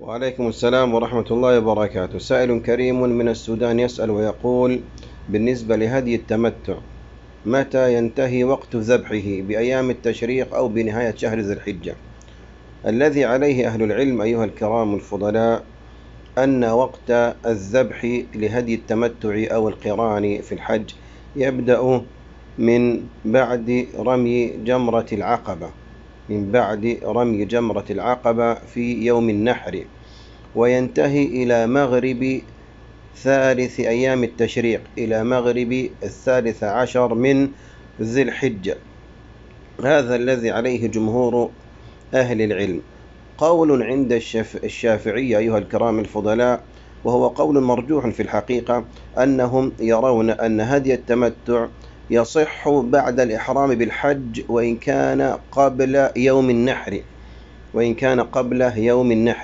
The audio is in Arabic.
وعليكم السلام ورحمة الله وبركاته. سائل كريم من السودان يسأل ويقول بالنسبة لهدي التمتع متى ينتهي وقت ذبحه؟ بأيام التشريق أو بنهاية شهر ذي الحجة؟ الذي عليه أهل العلم أيها الكرام الفضلاء أن وقت الذبح لهدي التمتع أو القران في الحج يبدأ من بعد رمي جمرة العقبة. من بعد رمي جمرة العقبة في يوم النحر وينتهي إلى مغرب ثالث أيام التشريق إلى مغرب الثالث عشر من ذي الحجة. هذا الذي عليه جمهور أهل العلم. قول عند الشافعية أيها الكرام الفضلاء وهو قول مرجوح في الحقيقة أنهم يرون أن هدي التمتع يصح بعد الإحرام بالحج وإن كان قبل يوم النحر وإن كان قبل يوم النحر.